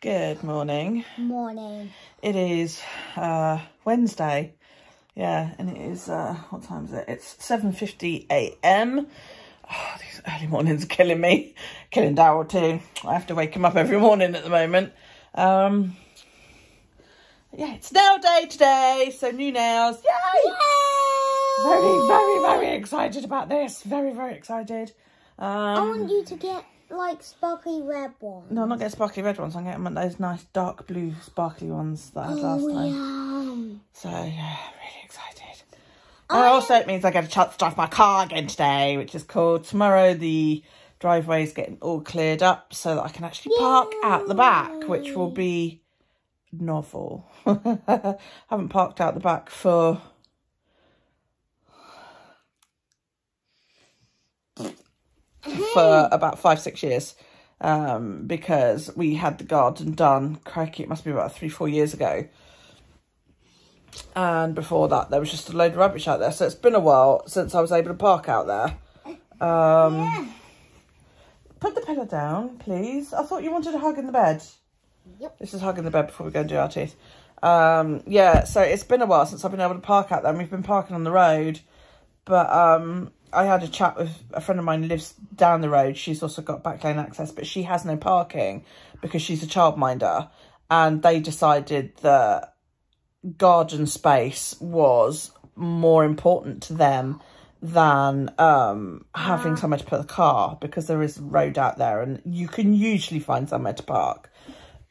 Good morning. Morning. It is uh, Wednesday. Yeah, and it is, uh, what time is it? It's 7.50 a.m. Oh, these early mornings are killing me. Killing Daryl too. I have to wake him up every morning at the moment. Um, yeah, it's nail day today, so new nails. Yay! Yay! Very, very, very excited about this. Very, very excited. Um, I want you to get like sparkly red ones. No, I'm not getting sparkly red ones. I'm getting those nice dark blue sparkly ones that I had last Oh, time. yum. So, yeah, really excited. And also, it means I get a chance to drive my car again today, which is cool. Tomorrow, the driveway is getting all cleared up so that I can actually park out the back, which will be novel. I haven't parked out the back for for about five, six years. Um, because we had the garden done, crikey, it must be about three, four years ago. And before that, there was just a load of rubbish out there. So it's been a while since I was able to park out there. Um, Put the pillow down, please. I thought you wanted a hug in the bed. Yep. This is hugging the bed before we go and do our teeth. Um, yeah, so it's been a while since I've been able to park out there. And we've been parking on the road. But um, I had a chat with a friend of mine who lives down the road. She's also got back lane access, but she has no parking because she's a childminder. And they decided that garden space was more important to them than um having somewhere to put the car because there is a road out there and you can usually find somewhere to park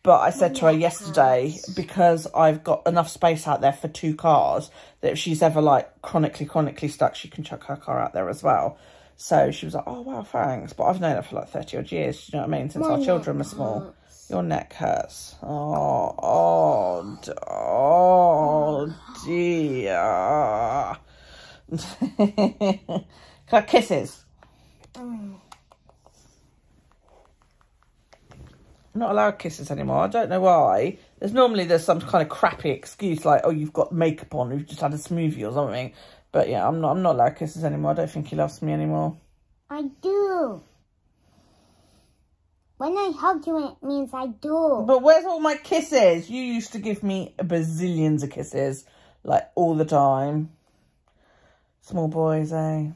but i said to her yesterday because i've got enough space out there for two cars that if she's ever like chronically chronically stuck she can chuck her car out there as well so she was like oh wow thanks but i've known her for like 30 odd years do you know what i mean since My our children were small your neck hurts. Oh, oh, oh dear. I kisses? I'm not allowed kisses anymore. I don't know why. There's normally there's some kind of crappy excuse like, oh, you've got makeup on, you've just had a smoothie or something. But yeah, I'm not. I'm not allowed kisses anymore. I don't think he loves me anymore. I do. When I hug you, it means I do. But where's all my kisses? You used to give me bazillions of kisses, like all the time. Small boys, eh?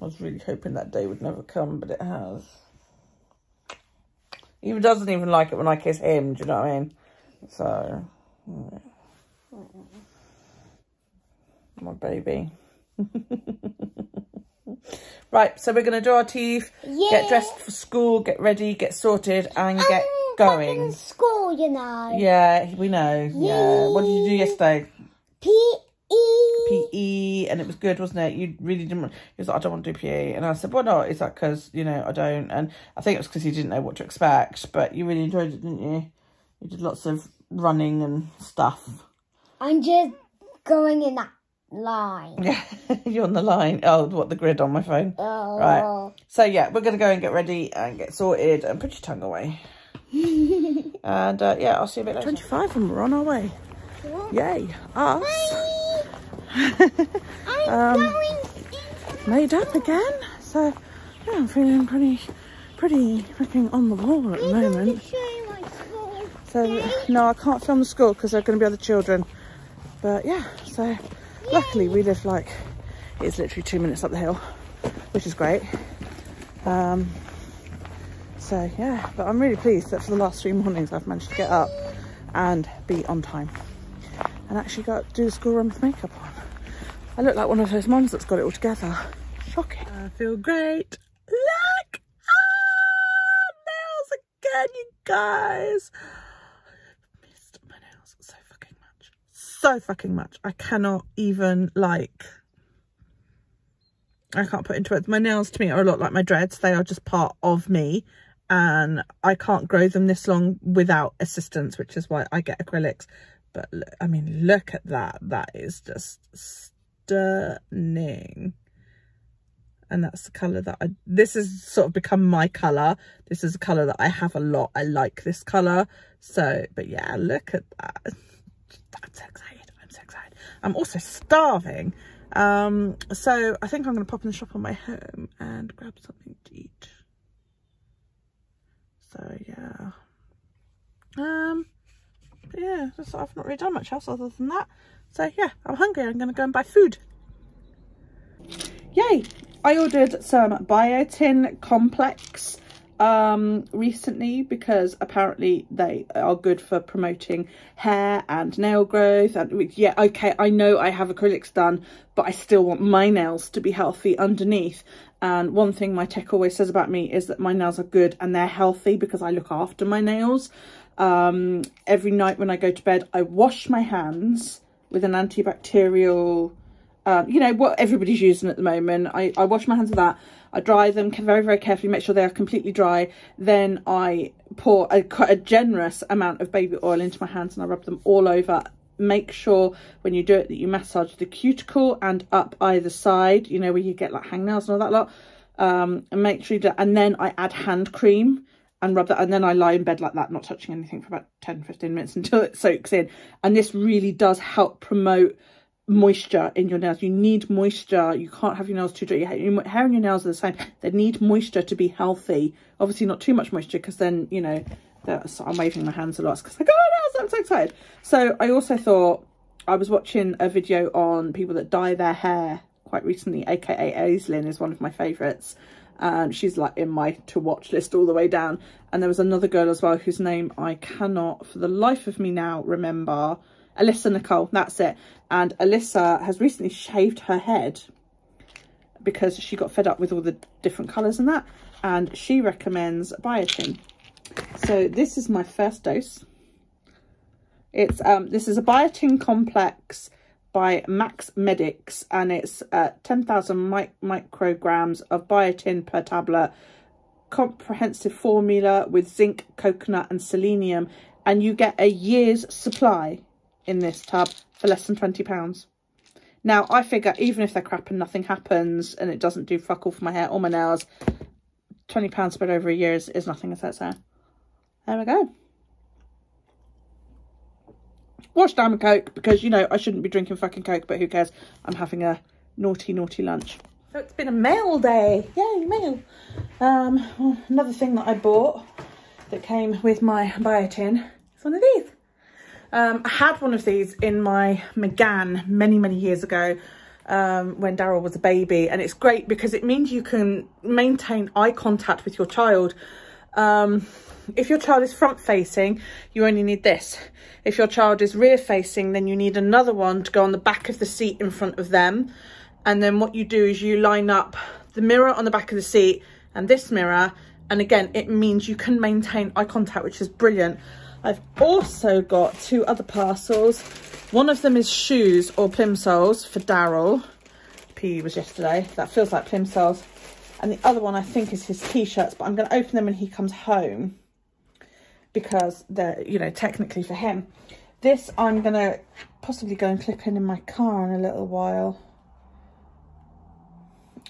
I was really hoping that day would never come, but it has. He doesn't even like it when I kiss him, do you know what I mean? So, yeah. my baby. right, so we're going to do our teeth, Yeah. get dressed for school, get ready, get sorted, and get back in going. school, you know. Yeah, we know. Yeah. What did you do yesterday? P E. PE, and it was good, wasn't it? You really didn't. want- He was like, I don't want to do PE, and I said, Well, no, is that because you know I don't? And I think it was because you didn't know what to expect, but you really enjoyed it, didn't you? You did lots of running and stuff. I'm just going in that line. Yeah, you're on the line. Oh, what the grid on my phone. Oh. Right. So yeah, we're gonna go and get ready and get sorted and put your tongue away. and uh, yeah, I'll see you a bit later. Twenty-five, and we're on our way. Yay, us I'm Um, going. made up again. So yeah, I'm feeling pretty, pretty fucking on the wall at the moment. to show you my school. So no, I can't film the school because there are going to be other children. But yeah, so luckily we live like it's literally two minutes up the hill, which is great. Um, so yeah, but I'm really pleased that for the last three mornings I've managed to get up and be on time and actually got to do the school run with makeup on. I look like one of those mums that's got it all together. Shocking. I feel great. Look! Ah, nails again, you guys. Missed my nails so fucking much. So fucking much. I cannot even like. I can't put into words. My nails to me are a lot like my dreads. They are just part of me. And I can't grow them this long without assistance, which is why I get acrylics. But look, I mean, look at that. That is just stunning. And that's the colour that I, this has sort of become my colour. This is a colour that I have a lot. I like this colour. So, but yeah, look at that. I'm so excited. I'm so excited. I'm also starving. Um, so I think I'm to pop in the shop on my home and grab something to eat. So yeah. Um, but yeah, I've not really done much else other than that. So yeah, I'm hungry. I'm going to go and buy food. Yay! I ordered some biotin complex um recently because apparently they are good for promoting hair and nail growth and yeah okay i know i have acrylics done but i still want my nails to be healthy underneath and one thing my tech always says about me is that my nails are good and they're healthy because i look after my nails um every night when i go to bed i wash my hands with an antibacterial um, you know what everybody's using at the moment I, I wash my hands with that I dry them very, very carefully, make sure they are completely dry. Then I pour a, a generous amount of baby oil into my hands and I rub them all over. Make sure when you do it that you massage the cuticle and up either side, you know, where you get like hangnails and all that lot. Um, and make sure you do, and then I add hand cream and rub that and then I lie in bed like that not touching anything for about 10 15 minutes until it soaks in and this really does help promote moisture in your nails. You need moisture. You can't have your nails too dry. Your hair and your nails are the same. They need moisture to be healthy. Obviously not too much moisture because then, you know, I'm waving my hands a lot because like, oh, nails, I'm so excited. So I also thought, I was watching a video on people that dye their hair quite recently, aka Aislinn is one of my favourites. And she's like in my to watch list all the way down. And there was another girl as well whose name I cannot for the life of me now remember. Alyssa Nicole, that's it. And Alyssa has recently shaved her head because she got fed up with all the different colours and that. And she recommends biotin. So this is my first dose. It's um This is a biotin complex by Max Medics and it's uh, 10,000 mic micrograms of biotin per tablet comprehensive formula with zinc, coconut and selenium and you get a year's supply in this tub for less than £20. Now, I figure even if they're crap and nothing happens and it doesn't do fuck all for my hair or my nails, £20 spread over a year is, is nothing, as I say. There we go. Wash down with Coke because, you know, I shouldn't be drinking fucking Coke, but who cares? I'm having a naughty, naughty lunch. So it's been a mail day. Yay, mail. Um, well, another thing that I bought that came with my biotin is one of these. Um, I had one of these in my Megane many, many years ago um, when Daryl was a baby. And it's great because it means you can maintain eye contact with your child. Um, if your child is front facing, you only need this. If your child is rear facing, then you need another one to go on the back of the seat in front of them. And then what you do is you line up the mirror on the back of the seat and this mirror. And again, it means you can maintain eye contact, which is brilliant. I've also got two other parcels. One of them is shoes or plimsolls for Daryl. P was yesterday. That feels like plimsolls. And the other one I think is his t-shirts, but I'm going to open them when he comes home because they're, you know, technically for him. This I'm going to possibly go and clip in in my car in a little while.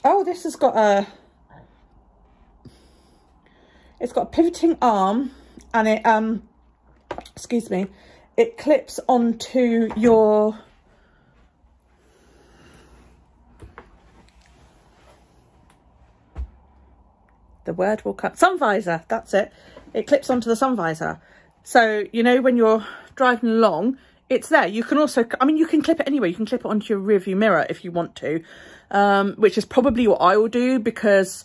Oh, this has got a... It's got a pivoting arm and it um excuse me, it clips onto your the word will come sun visor that's it it clips onto the sun visor so you know when you're driving along it's there you can also i mean you can clip it anyway you can clip it onto your rear view mirror if you want to um, which is probably what i will do because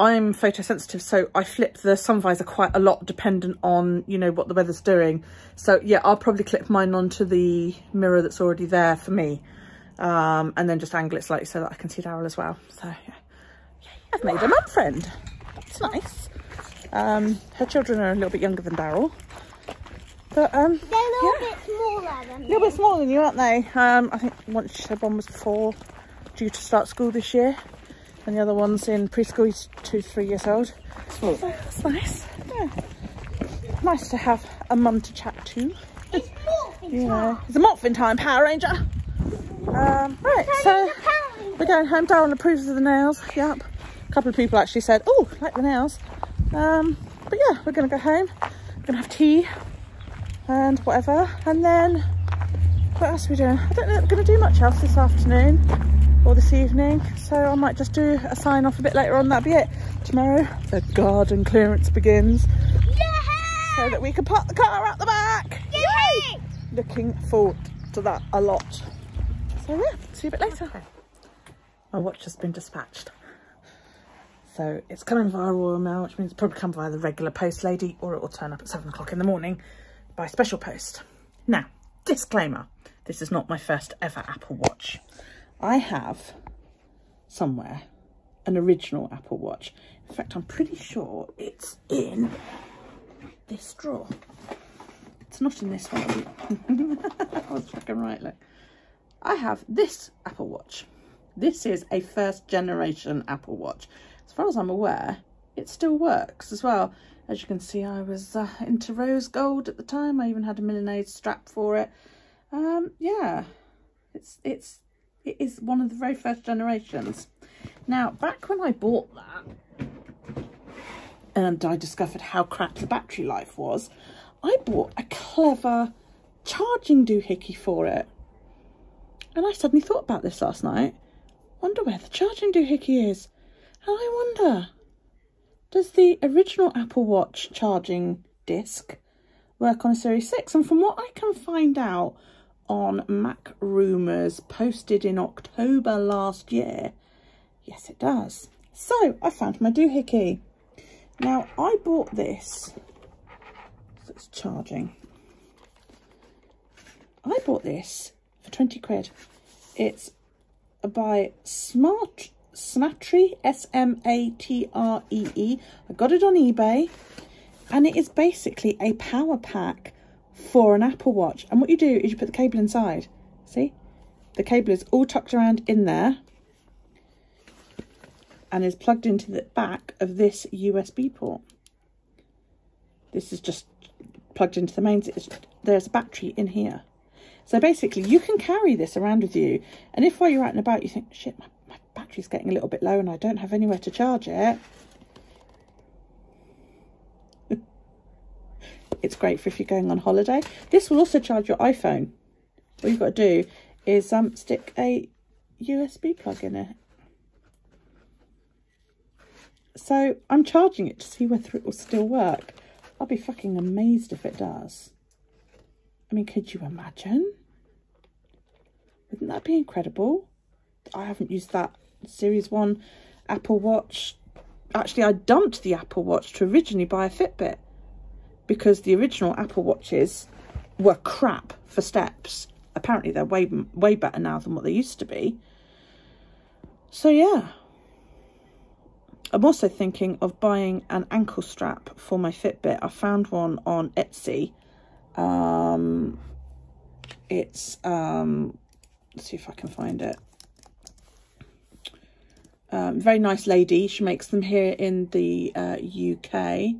I'm photosensitive, so I flip the sun visor quite a lot dependent on, you know, what the weather's doing. So yeah, I'll probably clip mine onto the mirror that's already there for me. Um, and then just angle it slightly so that I can see Daryl as well. So yeah, yeah I've made a mum friend. That's nice. Um, her children are a little bit younger than Daryl. But um, they're a little yeah. bit smaller than A little bit smaller than you, aren't they? Um, I think once she said one was four, due to start school this year and the other one's in preschool, he's two, three years old. So that's nice. Yeah. Nice to have a mum to chat to. It's morphin you know, it's a morphin time, Power Ranger. Um, right, so we're going home. Darren approves of the nails. Yep. A couple of people actually said, oh, like the nails. Um, but yeah, we're going to go home. We're going to have tea and whatever. And then, what else are we doing? I don't know, we're going to do much else this afternoon or this evening so I might just do a sign off a bit later on that'll be it tomorrow the garden clearance begins Yeah! So that we can park the car out the back. Yay! Looking forward to that a lot. So yeah, see you a bit later. My watch has been dispatched. So it's coming via Royal Mail, which means it'll probably come via the regular post lady, or it will turn up at seven o'clock in the morning by special post. Now, disclaimer, this is not my first ever Apple Watch. I have somewhere an original Apple Watch. In fact, I'm pretty sure it's in this drawer. It's not in this one. I was fucking right, look. I have this Apple Watch. This is a first generation Apple Watch. As far as I'm aware, it still works as well. As you can see, I was uh, into rose gold at the time. I even had a Milanese strap for it. Um, yeah, it's it's it is one of the very first generations. Now, back when I bought that, and I discovered how crap the battery life was, I bought a clever charging doohickey for it. And I suddenly thought about this last night. Wonder where the charging doohickey is. I wonder, does the original Apple Watch charging disc work on a Series 6? And from what I can find out on Mac Rumours posted in October last year, yes it does. So I found my doohickey. Now I bought this, so it's charging. I bought this for 20 quid. It's by Smart Smatree, S-M-A-T-R-E-E. I got it on eBay and it is basically a power pack for an Apple Watch. And what you do is you put the cable inside. See? The cable is all tucked around in there and is plugged into the back of this USB port. This is just plugged into the mains. It's, there's a battery in here. So basically, you can carry this around with you. And if while you're out and about, you think, shit, my battery's getting a little bit low and I don't have anywhere to charge it. it's great for if you're going on holiday. This will also charge your iPhone. All you've got to do is um, stick a USB plug in it. So I'm charging it to see whether it will still work. I'll be fucking amazed if it does. I mean, could you imagine? Wouldn't that be incredible? I haven't used that Series 1 Apple Watch. Actually, I dumped the Apple Watch to originally buy a Fitbit because the original Apple Watches were crap for steps. Apparently, they're way, way better now than what they used to be. So, yeah. I'm also thinking of buying an ankle strap for my Fitbit. I found one on Etsy. Um, it's, um, let's see if I can find it. Um, very nice lady. She makes them here in the uh, UK.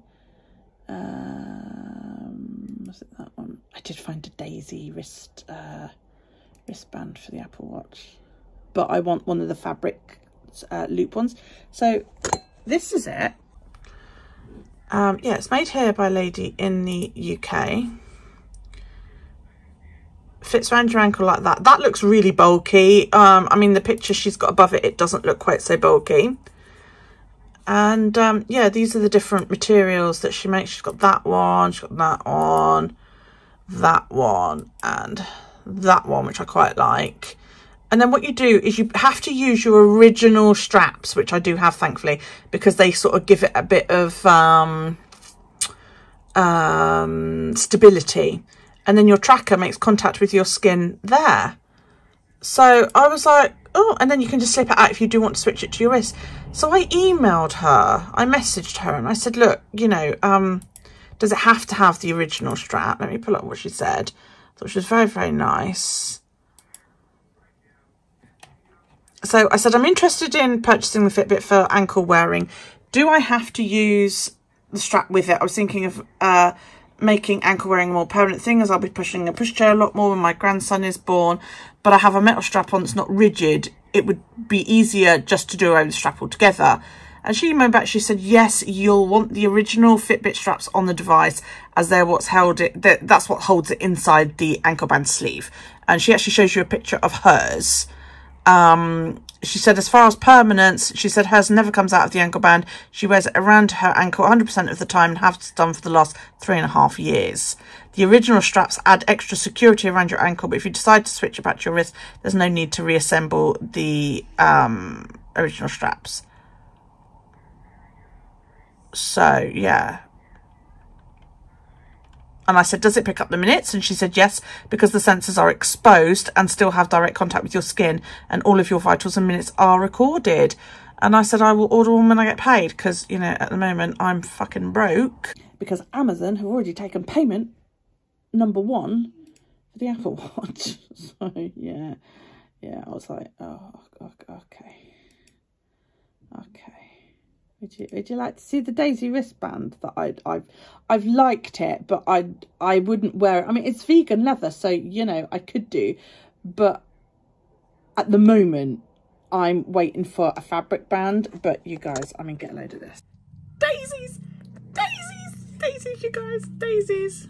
Um, was it that one? I did find a Daisy wrist uh, wristband for the Apple Watch, but I want one of the fabric uh, loop ones. So this is it. Um, yeah, it's made here by a lady in the UK fits around your ankle like that. That looks really bulky. Um, I mean, the picture she's got above it, it doesn't look quite so bulky. And um, yeah, these are the different materials that she makes. She's got that one, she's got that one, that one, and that one, which I quite like. And then what you do is you have to use your original straps, which I do have, thankfully, because they sort of give it a bit of um, um, stability and then your tracker makes contact with your skin there. So I was like, oh, and then you can just slip it out if you do want to switch it to your wrist. So I emailed her, I messaged her and I said, look, you know, um, does it have to have the original strap? Let me pull up what she said. I thought she was very, very nice. So I said, I'm interested in purchasing the Fitbit for ankle wearing. Do I have to use the strap with it? I was thinking of uh, making ankle wearing a more permanent thing as I'll be pushing a pushchair a lot more when my grandson is born. But I have a metal strap on that's not rigid. It would be easier just to do a the strap altogether. And she emailed back, she said, yes, you'll want the original Fitbit straps on the device as they're what's held it, that, that's what holds it inside the ankle band sleeve. And she actually shows you a picture of hers. Um, she said as far as permanence, she said hers never comes out of the ankle band. She wears it around her ankle 100% of the time and has done for the last three and a half years. The original straps add extra security around your ankle, but if you decide to switch it back to your wrist, there's no need to reassemble the um, original straps. So, yeah. And I said, does it pick up the minutes? And she said, yes, because the sensors are exposed and still have direct contact with your skin and all of your vitals and minutes are recorded. And I said, I will order one when I get paid because, you know, at the moment I'm fucking broke. Because Amazon have already taken payment, number one, for the Apple Watch. so, yeah, yeah, I was like, oh, okay, okay. Would you would you like to see the Daisy wristband that I I've I've liked it, but I I wouldn't wear it. I mean, it's vegan leather, so you know I could do, but at the moment I'm waiting for a fabric band. But you guys, I mean, get a load of this. Daisies, daisies, daisies, you guys, daisies.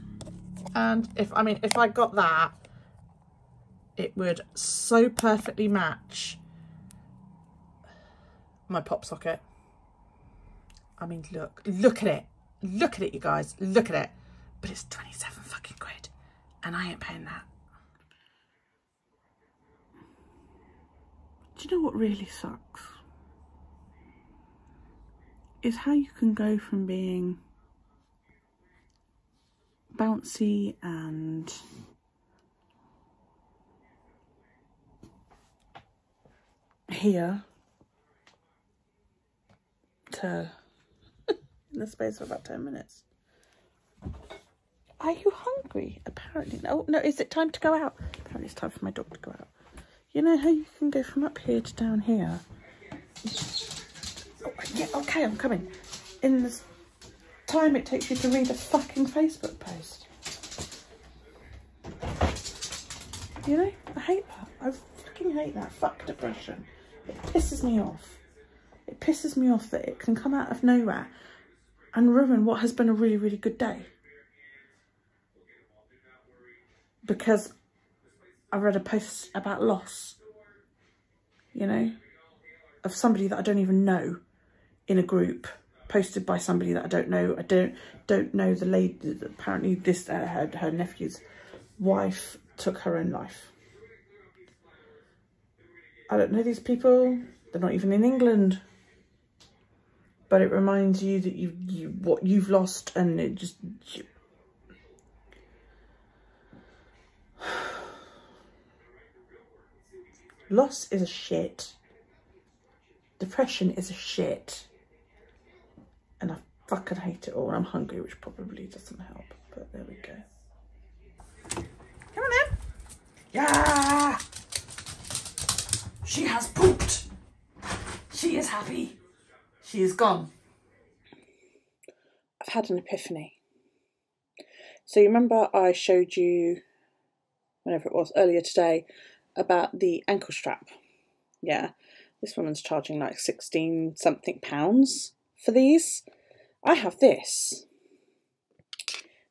And if I mean, if I got that, it would so perfectly match my pop socket. I mean, look, look at it. Look at it, you guys. Look at it. But it's 27 fucking quid. And I ain't paying that. Do you know what really sucks? Is how you can go from being bouncy and here to in the space of about 10 minutes. Are you hungry? Apparently. No, no, is it time to go out? Apparently it's time for my dog to go out. You know how you can go from up here to down here? Oh, yeah, okay, I'm coming. In the time it takes you to read a fucking Facebook post. You know, I hate that. I fucking hate that. Fuck depression. It pisses me off. It pisses me off that it can come out of nowhere and ruin what has been a really, really good day. Because I read a post about loss, you know, of somebody that I don't even know in a group posted by somebody that I don't know. I don't don't know the lady. Apparently, this uh, her her nephew's wife took her own life. I don't know these people. They're not even in England but it reminds you that you, you what you've lost and it just you, loss is a shit. Depression is a shit. And I fucking hate it all I'm hungry which probably doesn't help but there we go. Come on then yeah! She has pooped. She is happy she is gone. I've had an epiphany. So you remember I showed you, whenever it was, earlier today, about the ankle strap. Yeah, this woman's charging like 16 something pounds for these. I have this.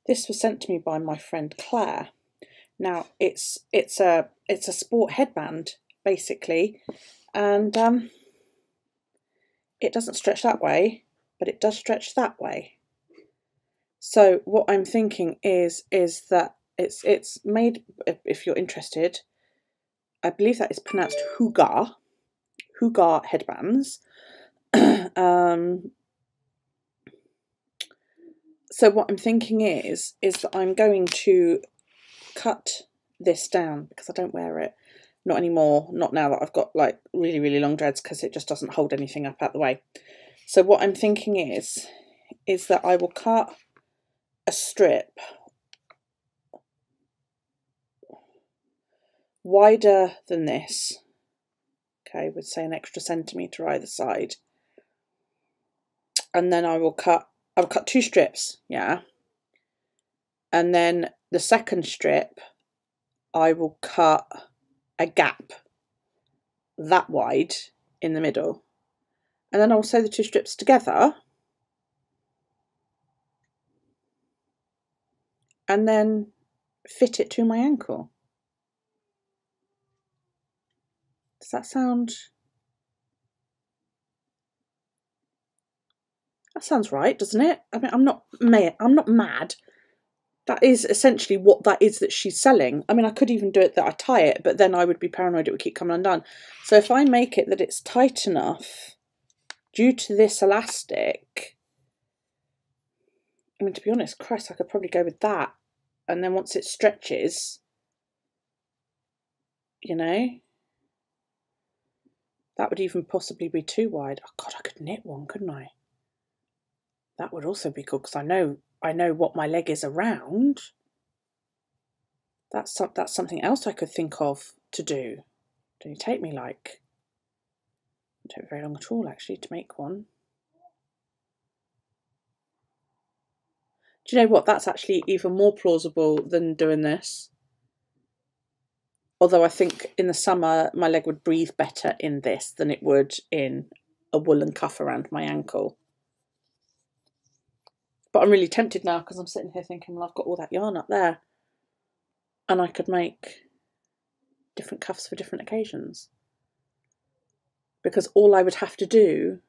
This was sent to me by my friend Claire. Now it's it's a it's a sport headband basically, and um, it doesn't stretch that way, but it does stretch that way. So what I'm thinking is is that it's it's made if you're interested, I believe that is pronounced Hygge, Hygge headbands. um, so what I'm thinking is is that I'm going to cut this down because I don't wear it not anymore, not now that I've got like really, really long dreads because it just doesn't hold anything up out the way. So what I'm thinking is, is that I will cut a strip wider than this, okay, with say an extra centimetre either side. And then I will cut, I'll cut two strips, yeah. And then the second strip, I will cut a gap that wide in the middle. And then I'll sew the two strips together. And then fit it to my ankle. Does that sound... That sounds right, doesn't it? I mean, I'm not, I'm not mad that is essentially what that is that she's selling. I mean, I could even do it that I tie it, but then I would be paranoid it would keep coming undone. So if I make it that it's tight enough due to this elastic, I mean, to be honest, Christ, I could probably go with that. And then once it stretches, you know, that would even possibly be too wide. Oh God, I could knit one, couldn't I? That would also be good because I know I know what my leg is around. That's that's something else I could think of to do. It take me like? It take very long at all actually to make one. Do you know what? That's actually even more plausible than doing this. Although I think in the summer my leg would breathe better in this than it would in a woolen cuff around my ankle. But I'm really tempted now because I'm sitting here thinking, well, I've got all that yarn up there. And I could make different cuffs for different occasions. Because all I would have to do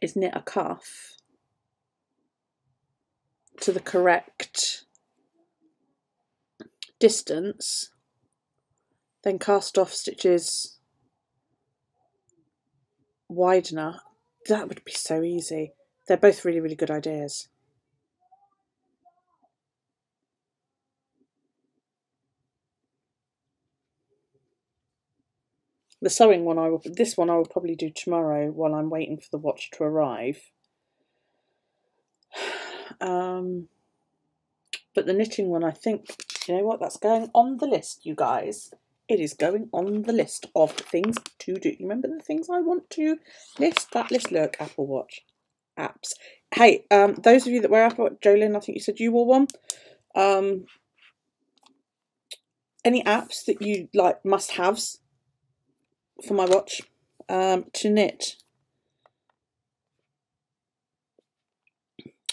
is knit a cuff to the correct distance, then cast off stitches wide enough. That would be so easy. They're both really, really good ideas. The sewing one, I will. This one I will probably do tomorrow while I'm waiting for the watch to arrive. Um, but the knitting one, I think, you know what? That's going on the list, you guys. It is going on the list of things to do. You remember the things I want to list? That list. Look, Apple Watch apps. Hey, um, those of you that wear Apple, Jolene, I think you said you wore one. Um, any apps that you like must haves for my watch um, to knit.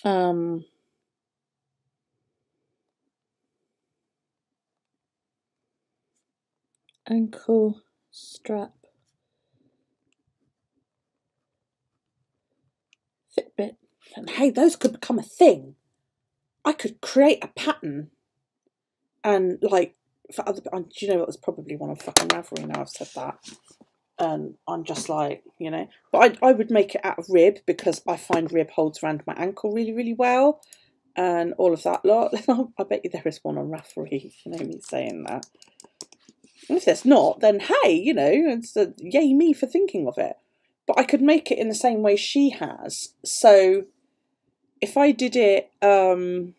Um, ankle strap Fitbit. And hey, those could become a thing. I could create a pattern and like for other do you know what was probably one of fucking Ravelry now I've said that. And I'm just like, you know. But I I would make it out of rib because I find rib holds around my ankle really, really well. And all of that lot. I bet you there is one on Ravelry, you know me saying that. And if there's not, then hey, you know, it's a, yay me for thinking of it but I could make it in the same way she has. So if I did it, um,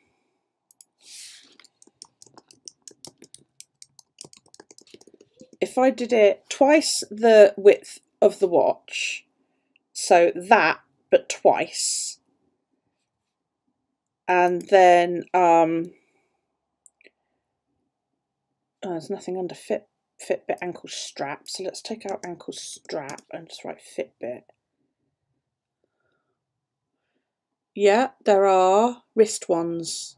if I did it twice the width of the watch, so that, but twice, and then um, oh, there's nothing under fit Fitbit ankle strap. So let's take out ankle strap and just write Fitbit. Yeah, there are wrist ones.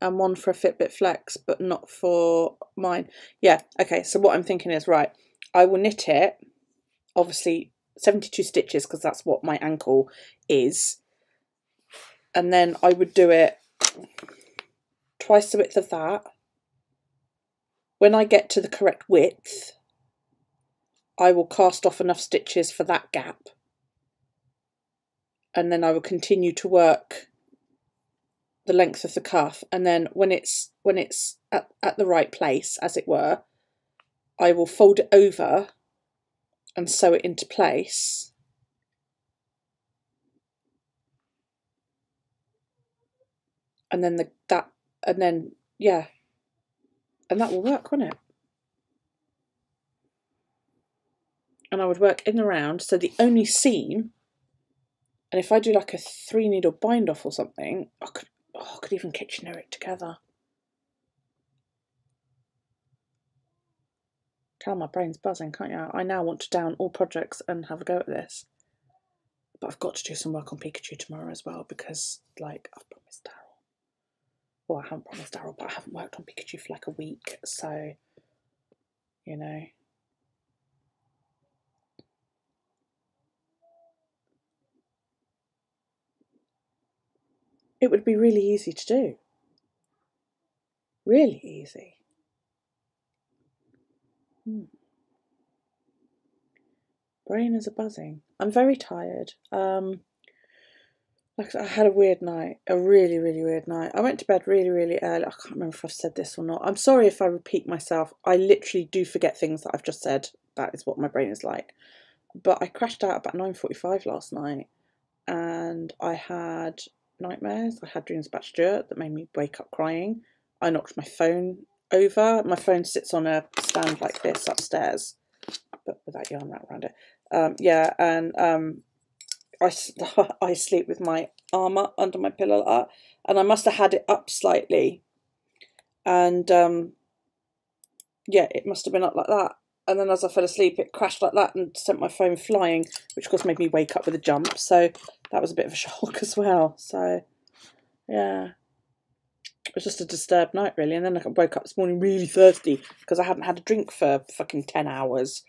And one for a Fitbit Flex, but not for mine. Yeah, okay, so what I'm thinking is, right, I will knit it, obviously 72 stitches, because that's what my ankle is. And then I would do it twice the width of that. When I get to the correct width, I will cast off enough stitches for that gap. And then I will continue to work the length of the cuff. And then when it's when it's at, at the right place, as it were, I will fold it over and sew it into place. And then the that and then yeah, and that will work, won't it? And I would work in the round, so the only seam, and if I do like a three needle bind off or something, I could, oh, I could even Kitchener it together. Tell my brain's buzzing, can't you? I now want to down all projects and have a go at this. But I've got to do some work on Pikachu tomorrow as well because, like, I've promised Daryl well, I haven't promised Daryl, but I haven't worked on Pikachu for like a week, so you know, it would be really easy to do. Really easy. Hmm. Brain is a buzzing. I'm very tired. Um, like I had a weird night, a really, really weird night. I went to bed really, really early. I can't remember if I've said this or not. I'm sorry if I repeat myself. I literally do forget things that I've just said. That is what my brain is like. But I crashed out about 9:45 last night, and I had nightmares. I had dreams about Stuart that made me wake up crying. I knocked my phone over. My phone sits on a stand like this upstairs, but with that yarn wrapped around it. Um, yeah, and um, I, I sleep with my arm up under my pillow and I must have had it up slightly, and um, yeah, it must have been up like that. And then as I fell asleep, it crashed like that and sent my phone flying, which of course made me wake up with a jump. So that was a bit of a shock as well. So yeah, it was just a disturbed night really. And then I woke up this morning really thirsty because I hadn't had a drink for fucking ten hours.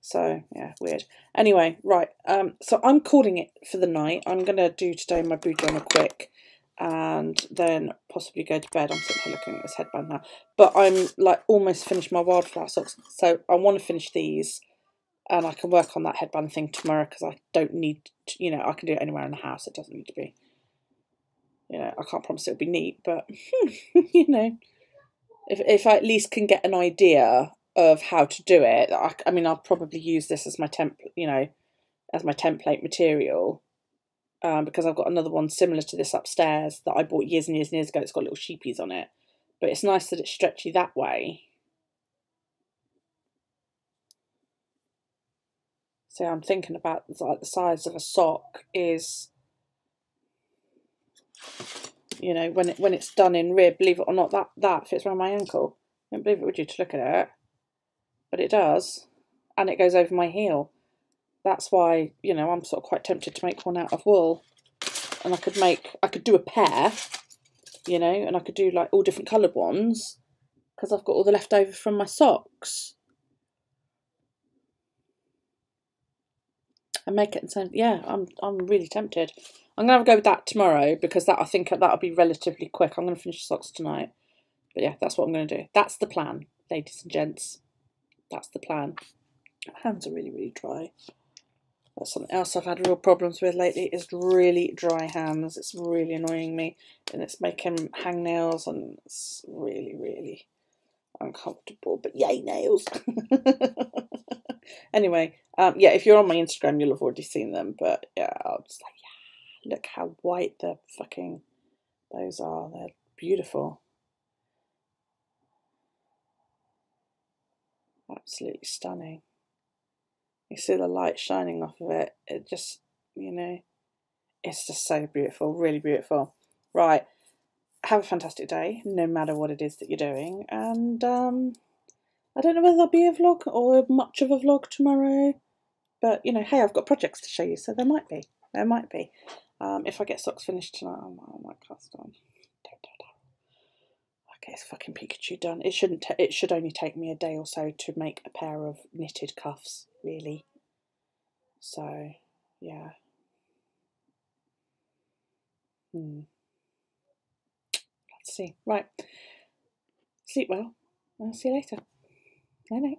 So yeah, weird. Anyway, right. Um, so I'm calling it for the night. I'm gonna do today my blue journal quick, and then possibly go to bed. I'm sitting here looking at this headband now, but I'm like almost finished my wildflower socks. So I want to finish these, and I can work on that headband thing tomorrow because I don't need. To, you know, I can do it anywhere in the house. It doesn't need to be. You know, I can't promise it'll be neat, but you know, if if I at least can get an idea of how to do it. I, I mean, I'll probably use this as my temp, you know, as my template material, um, because I've got another one similar to this upstairs that I bought years and years and years ago. It's got little sheepies on it, but it's nice that it's stretchy that way. So I'm thinking about like the size of a sock is, you know, when it when it's done in rib, believe it or not, that that fits around my ankle. I don't believe it would you to look at it but it does, and it goes over my heel. That's why, you know, I'm sort of quite tempted to make one out of wool. And I could make, I could do a pair, you know, and I could do like all different coloured ones because I've got all the leftover from my socks. And make it and say, yeah, I'm I'm really tempted. I'm gonna have a go with that tomorrow because that I think that'll be relatively quick. I'm gonna finish the socks tonight. But yeah, that's what I'm gonna do. That's the plan, ladies and gents. That's the plan. Hands are really, really dry. That's something else I've had real problems with lately is really dry hands. It's really annoying me and it's making hangnails and it's really, really uncomfortable. But yay, nails. anyway, um, yeah, if you're on my Instagram, you'll have already seen them. But yeah, just like, yeah, look how white the fucking those are. They're beautiful. absolutely stunning. You see the light shining off of it. It just, you know, it's just so beautiful, really beautiful. Right, have a fantastic day, no matter what it is that you're doing. And um, I don't know whether there'll be a vlog or much of a vlog tomorrow. But, you know, hey, I've got projects to show you, so there might be. There might be. Um, if I get socks finished tonight, I might, I might cast on. Okay, it's fucking Pikachu done. It shouldn't. it should only take me a day or so to make a pair of knitted cuffs, really. So, yeah. Hmm. Let's see. Right. Sleep well. I'll see you later. Night night.